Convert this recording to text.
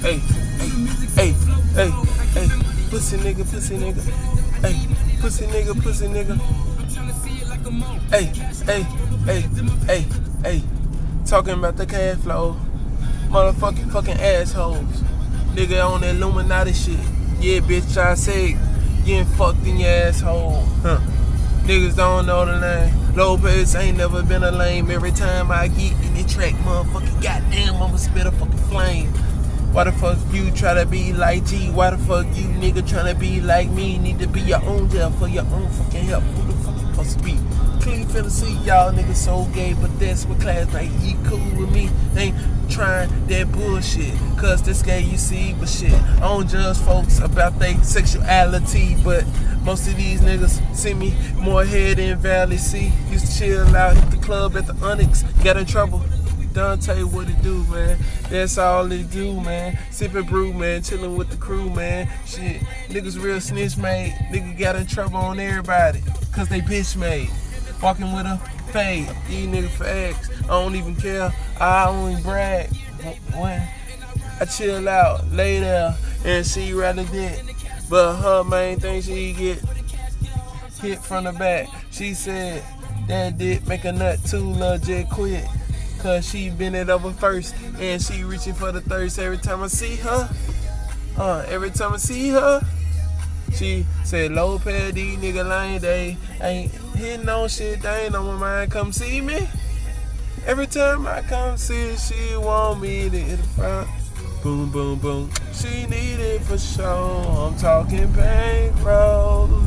hey, hey, hey, hey, pussy nigga, pussy nigga, hey, pussy nigga, pussy nigga. Hey, hey, hey, hey, hey, talking about the cash flow, motherfucking fucking assholes, nigga on that Illuminati shit. Yeah, bitch, I said getting fucked in your asshole, huh? Niggas don't know the name. Lopes ain't never been a lame. Every time I get in the track, motherfucking goddamn, I'ma spit a fucking flame. Why the fuck you try to be like G? Why the fuck you nigga tryna be like me? Need to be your own jail for your own fucking help. Who the fuck you supposed to be? Clean finna see y'all niggas so gay, but that's what class like. You cool with me? Ain't trying that bullshit. Cause this gay you see, but shit. I don't judge folks about their sexuality, but most of these niggas see me more head in Valley C. Used to chill out, hit the club at the Onyx, got in trouble. Dante, what it do, man? That's all it do, man. Sipping brew, man. Chilling with the crew, man. Shit, niggas real snitch made. Nigga got in trouble on everybody, cause they bitch made. Walking with a fade. These niggas facts. I don't even care. I only brag when I chill out, lay there, and see rather than. But her main thing she get hit from the back. She said that did make a nut too, just quit. Cause she been it over first and she reaching for the thirst every time I see her. Uh, every time I see her, she said low pad these nigga lane they ain't hitting on shit, they ain't on my mind, come see me. Every time I come see she want me to hit the front. Boom, boom, boom. She need it for sure. I'm talking bankrolls.